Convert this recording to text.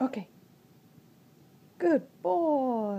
Okay. Good boy.